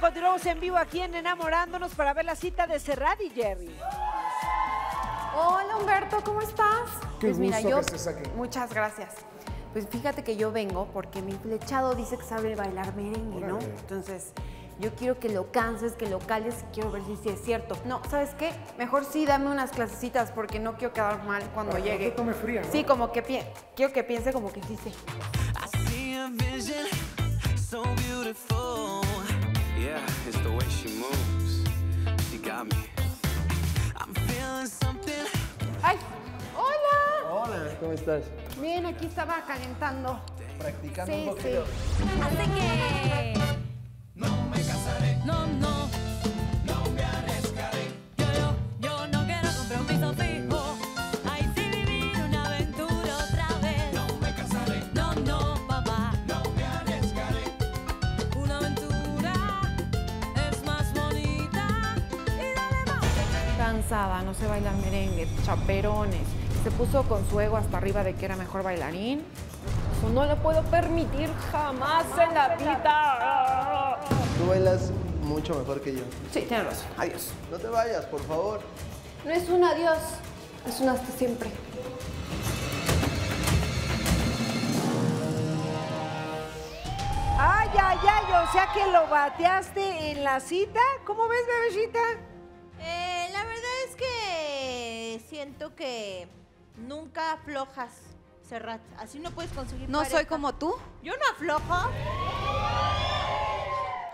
Bueno, continuamos en vivo aquí en Enamorándonos para ver la cita de Serrat y Jerry. Hola Humberto, ¿cómo estás? Qué pues mira, gusto yo que estés aquí. muchas gracias. Pues fíjate que yo vengo porque mi flechado dice que sabe bailar merengue, ¿no? Órale. Entonces, yo quiero que lo canses, que lo cales, quiero ver si sí es cierto. No, ¿sabes qué? Mejor sí dame unas clasecitas porque no quiero quedar mal cuando Para llegue. tome fría, ¿no? Sí, como que pi- quiero que piense como que sí sé. ¿Cómo estás? Bien, aquí estaba calentando. Practicando Sí, un poquito. Así que. No me casaré. No. No No sé bailar merengue, chaperones. Se puso con su ego hasta arriba de que era mejor bailarín. Eso no lo puedo permitir jamás en la vida. Tú bailas mucho mejor que yo. Sí, tienes razón. Adiós. No te vayas, por favor. No es un adiós, es un hasta siempre. Ay, ay, ay, o sea que lo bateaste en la cita. ¿Cómo ves, bebecita? Siento que nunca aflojas, Serrat. Así no puedes conseguir No soy como tú. Yo no aflojo.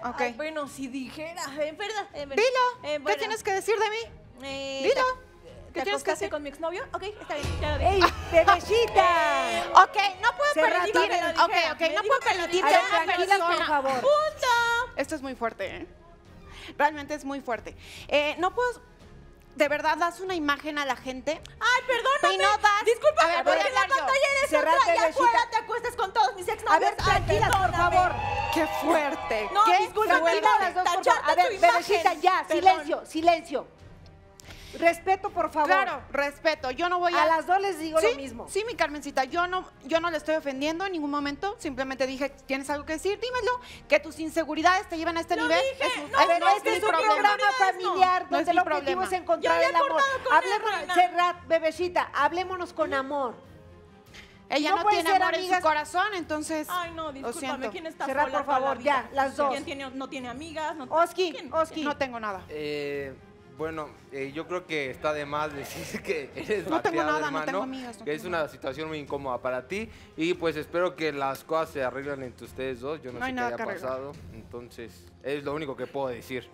Ok. Ay, bueno, si dijera. En verdad. en verdad. Dilo. Eh, ¿Qué tienes que decir de mí? eh, Dilo. ¿Te, ¿Qué te tienes que decir? con mi exnovio? Ok, está bien. Ya lo. ¡Ey, bebecita! Ok, no puedo permitir. Ok, ok, no puedo permitir que una por favor. Esto es muy fuerte, ¿eh? Realmente es muy fuerte. Eh, no puedo. ¿De verdad das una imagen a la gente? Ay, perdóname. Y no das- Disculpa, A ver, voy a la hablar yo. pantalla eres Serrat, otra y afuera te acuestas con todos mis A exnovios. ver, Ay, tranquilas, por favor. ¡Qué fuerte! No, ¡Qué disculpa, las dos, por favor. A ver, ya, Perdón. silencio, silencio. Respeto, por favor. Claro, respeto. Yo no voy a. A las dos les digo sí, lo mismo. Sí, mi Carmencita, yo no, yo no le estoy ofendiendo en ningún momento. Simplemente dije, ¿tienes algo que decir? Dímelo. Que tus inseguridades te llevan a este Lo nivel. dije, es, no, A ver, no este mi es un problema. programa familiar No es donde el objetivo problema. es encontrar el amor. Hablemos. Serrat, bebecita, hablémonos con amor. Ella No tiene amor en amigas. su corazón, entonces. Ay, no, discúlpame. ¿Quién está Serrat, sola por la favor, ya, las dos. ¿Quién tiene, no tiene amigas? No, Oski, ¿quién? Oski. No tengo nada. Eh, bueno, eh, yo creo que está de más decir que eres No tengo bateado, nada, no hermano, tengo amigas, no que es tengo una nada. situación muy incómoda para ti y pues espero que las cosas se arreglen entre ustedes dos. Yo no, No hay sé qué nada haya que pasado, entonces es lo único que puedo decir.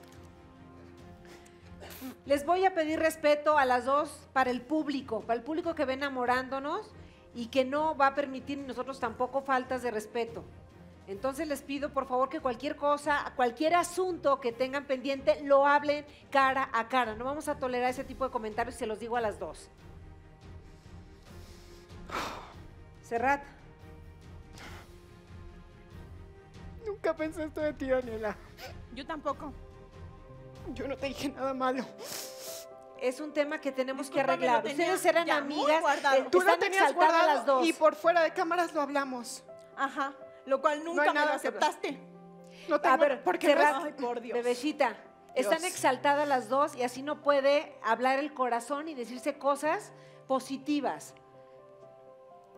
Les voy a pedir respeto a las dos para el público, para el público que ve enamorándonos y que no va a permitir nosotros tampoco faltas de respeto. Entonces les pido por favor que cualquier cosa, cualquier asunto que tengan pendiente, lo hablen cara a cara. No vamos a tolerar ese tipo de comentarios, se los digo a las dos. Serrat, Nunca pensé esto de ti, Daniela. Yo tampoco. Yo no te dije nada malo. es un tema que tenemos Discúlpame, que arreglar. Ustedes eran amigas, eh, Tú lo tenías guardado las dos. y por fuera de cámaras lo hablamos. Ajá. Lo cual nunca hay me lo aceptaste. No tengo, A ver, porque no Ay, por Dios. Bebecita, están Dios. exaltadas las dos y así no puede hablar el corazón y decirse cosas positivas.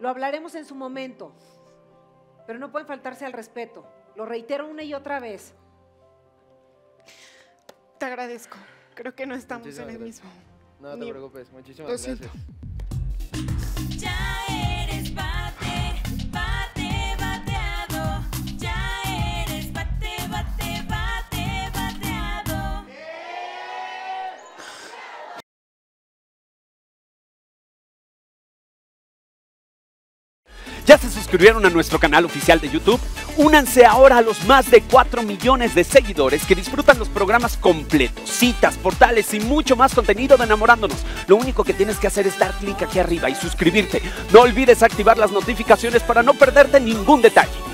Lo hablaremos en su momento, pero no pueden faltarse al respeto. Lo reitero una y otra vez. te agradezco. Creo que no estamos Muchísimas en el gracias. mismo. No te Ni- preocupes, muchísimas Lo gracias. siento. ¿Ya se suscribieron a nuestro canal oficial de YouTube? Únanse ahora a los más de 4 millones de seguidores que disfrutan los programas completos, citas, portales y mucho más contenido de enamorándonos. Lo único que tienes que hacer es dar clic aquí arriba y suscribirte. No olvides activar las notificaciones para no perderte ningún detalle.